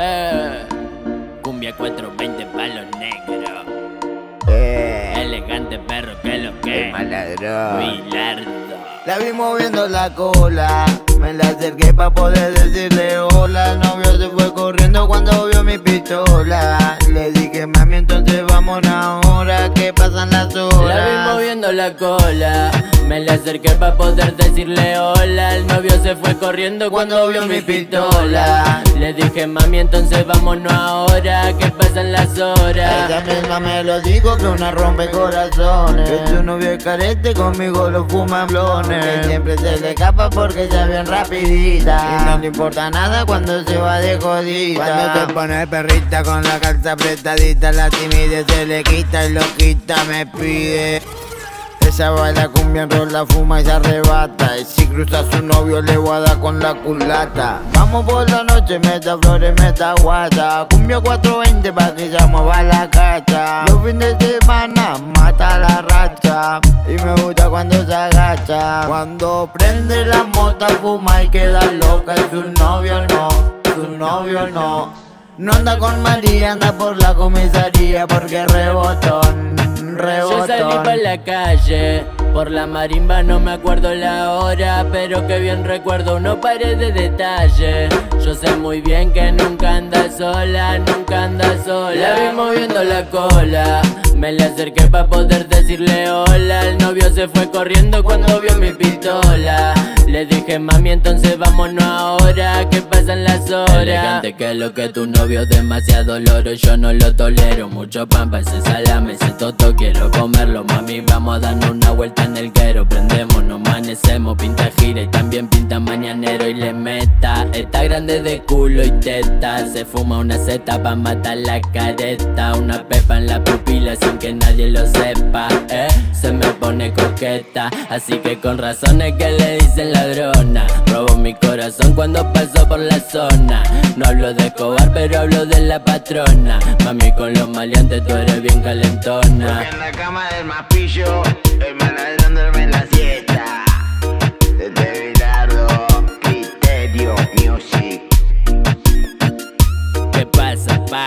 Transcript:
Eh, cumbia 420 palos negros. Eh, Elegante perro que lo que. Bilardo. La vi moviendo la cola, me la acerqué pa' poder decirle hola. El novio se fue corriendo cuando vio mi pistola. Le dije, mami, entonces vámonos ahora, que pasan las horas. La vi moviendo la cola. Me le acerqué para poder decirle hola. El novio se fue corriendo cuando vio mi pistola. Le dije, mami, entonces vámonos ahora. Que pasan las horas. Ella misma me lo dijo que una rompe corazones Que tu novio es carete, conmigo lo fuma blones Que siempre se le escapa porque ya bien rapidita Y no le importa nada cuando se va de jodida Cuando te pone perrita con la calza apretadita La timidez se le quita y loquita me pide esa baila cumbia, la fuma y se arrebata. Y si cruza a su novio le voy a dar con la culata. Vamos por la noche, meta flores, meta guata. Cumbia 420 pa' que ya mueva la cacha. Los fines de semana mata la racha. Y me gusta cuando se agacha. Cuando prende la mota, fuma y queda loca. Y su novio no, su novio no. No anda con María, anda por la comisaría Porque rebotón Yo salí por la calle, por la marimba no me acuerdo la hora, pero que bien recuerdo unos pares de detalle. Yo sé muy bien que nunca anda sola, nunca anda sola. La vi moviendo la cola, me le acerqué para poder decirle hola. El novio se fue corriendo cuando vio mi pistola. Le dije, mami, entonces vámonos ahora, que pasan las horas. Elegante que lo que tu novio es demasiado loro, yo no lo tolero. Mucho pampa, ese salame, ese toto, quiero comerlo. Mami, vamos a darnos una vuelta en el quero. Prendemos, nos amanecemos, pinta gira y también pinta mañanero y le meta. Está grande de culo y teta, se fuma una seta pa' matar la careta. Una pepa en la pupila sin que nadie lo sepa, coqueta. Así que con razones que le dicen ladrona Robo mi corazón cuando paso por la zona. No hablo de cobar pero hablo de la patrona. Mami con los maleantes tú eres bien calentona. Porque en la cama del mapillo El maladrón duerme en la siesta. Desde Bilardo, Criterio Music. ¿Qué pasa pa?